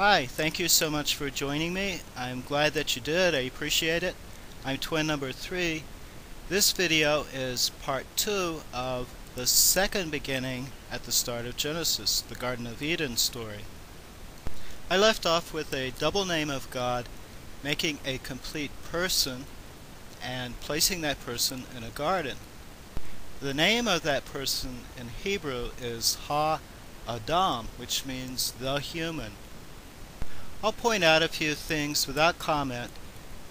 Hi, thank you so much for joining me. I'm glad that you did. I appreciate it. I'm twin number three. This video is part two of the second beginning at the start of Genesis, the Garden of Eden story. I left off with a double name of God making a complete person and placing that person in a garden. The name of that person in Hebrew is Ha Adam, which means the human. I'll point out a few things without comment,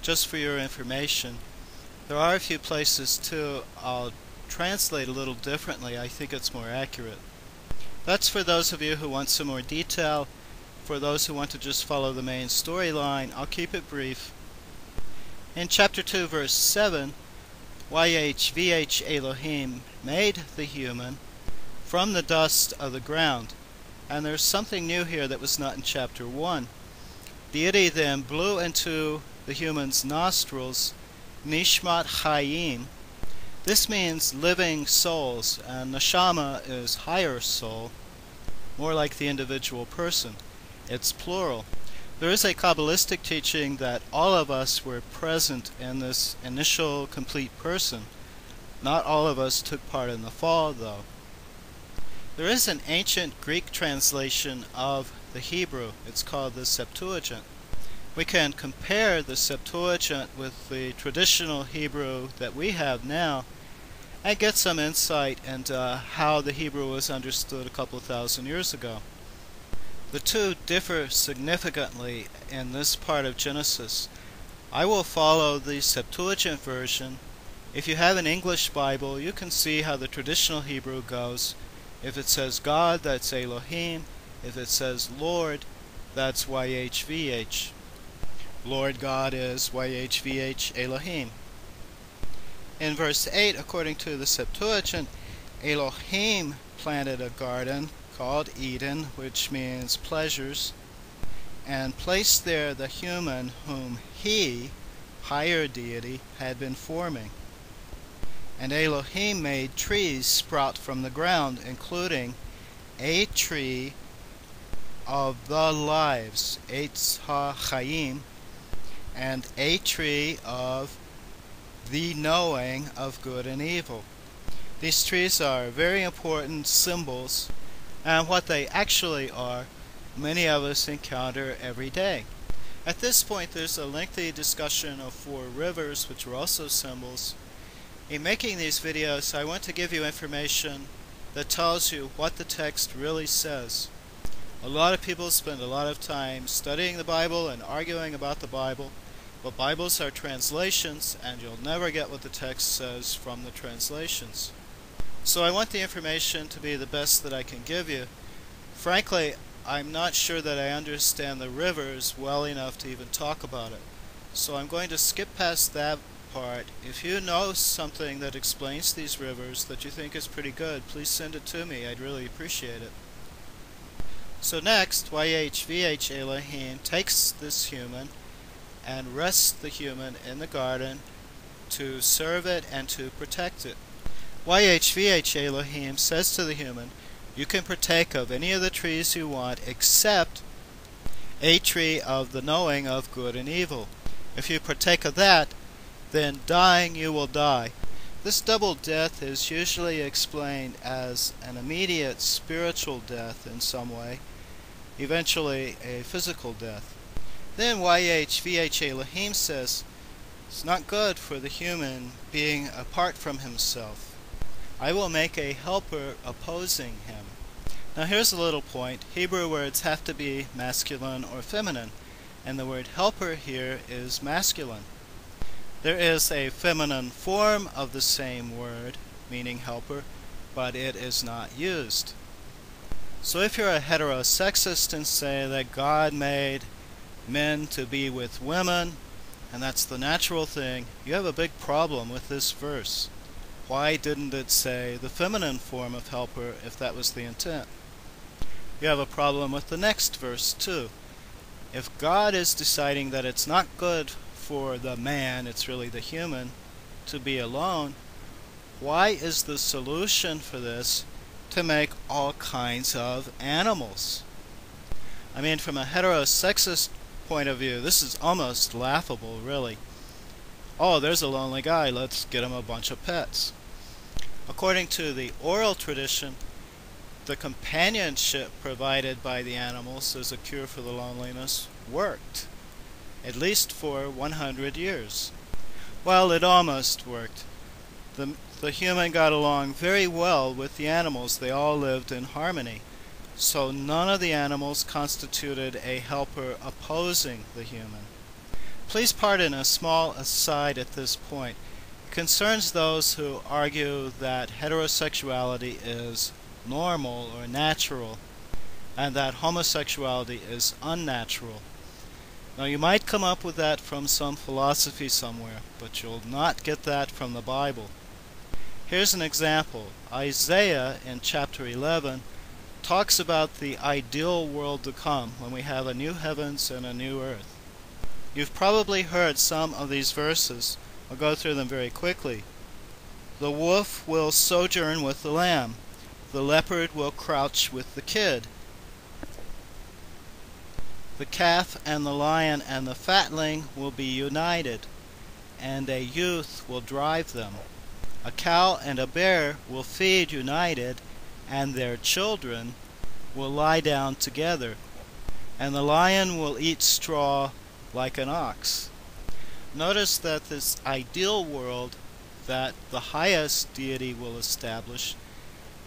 just for your information. There are a few places too I'll translate a little differently. I think it's more accurate. That's for those of you who want some more detail. For those who want to just follow the main storyline, I'll keep it brief. In chapter 2, verse 7, YHVH Elohim made the human from the dust of the ground. And there's something new here that was not in chapter 1. Deity then blew into the human's nostrils Nishmat Hayim. This means living souls, and Neshama is higher soul, more like the individual person. It's plural. There is a Kabbalistic teaching that all of us were present in this initial complete person. Not all of us took part in the fall, though. There is an ancient Greek translation of the Hebrew. It's called the Septuagint. We can compare the Septuagint with the traditional Hebrew that we have now and get some insight into uh, how the Hebrew was understood a couple of thousand years ago. The two differ significantly in this part of Genesis. I will follow the Septuagint version. If you have an English Bible, you can see how the traditional Hebrew goes. If it says God, that's Elohim. If it says Lord, that's YHVH. Lord God is YHVH Elohim. In verse 8, according to the Septuagint, Elohim planted a garden called Eden, which means pleasures, and placed there the human whom he, higher deity, had been forming. And Elohim made trees sprout from the ground, including a tree of the lives, Eitz HaChaim, and a tree of the knowing of good and evil. These trees are very important symbols, and what they actually are, many of us encounter every day. At this point, there's a lengthy discussion of four rivers, which are also symbols. In making these videos, I want to give you information that tells you what the text really says. A lot of people spend a lot of time studying the Bible and arguing about the Bible, but Bibles are translations and you'll never get what the text says from the translations. So I want the information to be the best that I can give you. Frankly, I'm not sure that I understand the rivers well enough to even talk about it. So I'm going to skip past that part. If you know something that explains these rivers that you think is pretty good, please send it to me. I'd really appreciate it. So next, YHVH Elohim takes this human and rests the human in the garden to serve it and to protect it. YHVH Elohim says to the human, You can partake of any of the trees you want except a tree of the knowing of good and evil. If you partake of that, then dying you will die. This double death is usually explained as an immediate spiritual death in some way, eventually a physical death. Then YHVH Elohim says, it's not good for the human being apart from himself. I will make a helper opposing him. Now here's a little point. Hebrew words have to be masculine or feminine, and the word helper here is masculine. There is a feminine form of the same word, meaning helper, but it is not used. So if you're a heterosexist and say that God made men to be with women, and that's the natural thing, you have a big problem with this verse. Why didn't it say the feminine form of helper if that was the intent? You have a problem with the next verse too. If God is deciding that it's not good for the man, it's really the human, to be alone, why is the solution for this to make all kinds of animals? I mean, from a heterosexist point of view, this is almost laughable, really. Oh, there's a lonely guy, let's get him a bunch of pets. According to the oral tradition, the companionship provided by the animals as a cure for the loneliness worked, at least for 100 years. Well, it almost worked. The, the human got along very well with the animals. They all lived in harmony. So none of the animals constituted a helper opposing the human. Please pardon a small aside at this point. It concerns those who argue that heterosexuality is normal or natural and that homosexuality is unnatural. Now you might come up with that from some philosophy somewhere, but you'll not get that from the Bible. Here's an example. Isaiah in chapter 11 talks about the ideal world to come when we have a new heavens and a new earth. You've probably heard some of these verses. I'll go through them very quickly. The wolf will sojourn with the lamb. The leopard will crouch with the kid. The calf and the lion and the fatling will be united, and a youth will drive them. A cow and a bear will feed united, and their children will lie down together. And the lion will eat straw like an ox. Notice that this ideal world that the highest deity will establish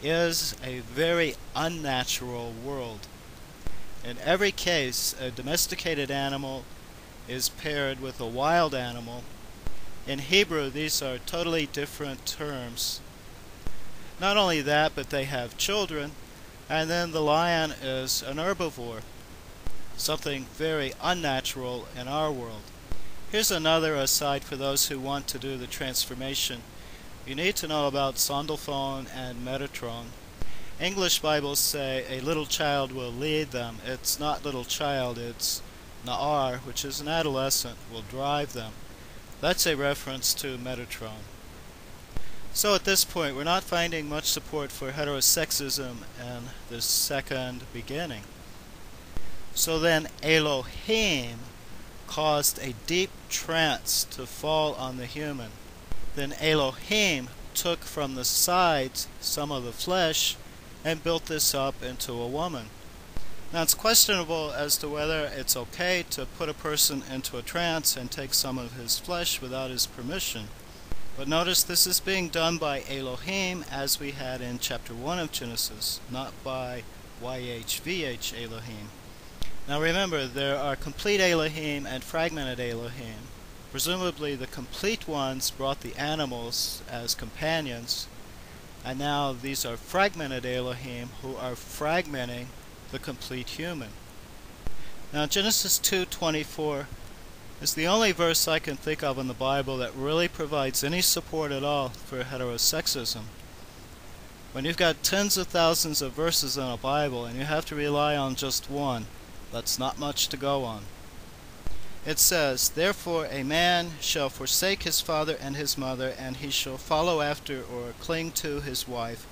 is a very unnatural world. In every case, a domesticated animal is paired with a wild animal. In Hebrew, these are totally different terms. Not only that, but they have children, and then the lion is an herbivore, something very unnatural in our world. Here's another aside for those who want to do the transformation. You need to know about Sandalphon and Metatron. English Bibles say a little child will lead them. It's not little child, it's Na'ar, which is an adolescent, will drive them. That's a reference to Metatron. So at this point, we're not finding much support for heterosexism in the second beginning. So then Elohim caused a deep trance to fall on the human. Then Elohim took from the sides some of the flesh and built this up into a woman. Now it's questionable as to whether it's okay to put a person into a trance and take some of his flesh without his permission. But notice this is being done by Elohim as we had in chapter 1 of Genesis, not by YHVH Elohim. Now remember, there are complete Elohim and fragmented Elohim. Presumably the complete ones brought the animals as companions, and now these are fragmented Elohim who are fragmenting the complete human. Now Genesis 2.24 is the only verse I can think of in the Bible that really provides any support at all for heterosexism. When you've got tens of thousands of verses in a Bible and you have to rely on just one, that's not much to go on it says, Therefore a man shall forsake his father and his mother, and he shall follow after or cling to his wife,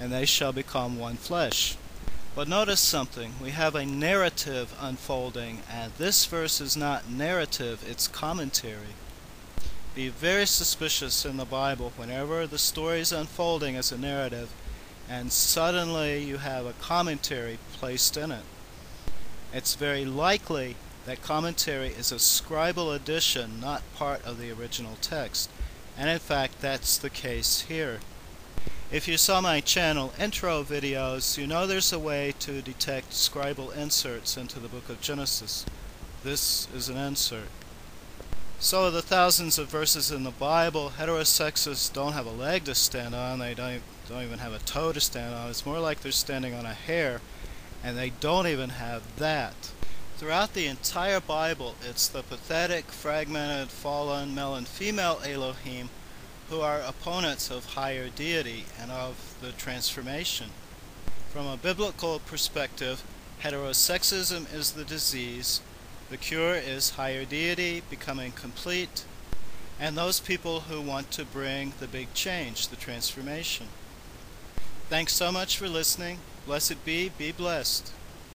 and they shall become one flesh. But notice something. We have a narrative unfolding, and this verse is not narrative, it's commentary. Be very suspicious in the Bible whenever the story is unfolding as a narrative, and suddenly you have a commentary placed in it. It's very likely that commentary is a scribal addition, not part of the original text. And in fact, that's the case here. If you saw my channel intro videos, you know there's a way to detect scribal inserts into the book of Genesis. This is an insert. So the thousands of verses in the Bible, heterosexists don't have a leg to stand on, they don't, don't even have a toe to stand on. It's more like they're standing on a hair, and they don't even have that. Throughout the entire Bible, it's the pathetic, fragmented, fallen, male and female Elohim who are opponents of higher deity and of the transformation. From a biblical perspective, heterosexism is the disease, the cure is higher deity becoming complete, and those people who want to bring the big change, the transformation. Thanks so much for listening. Blessed be, be blessed.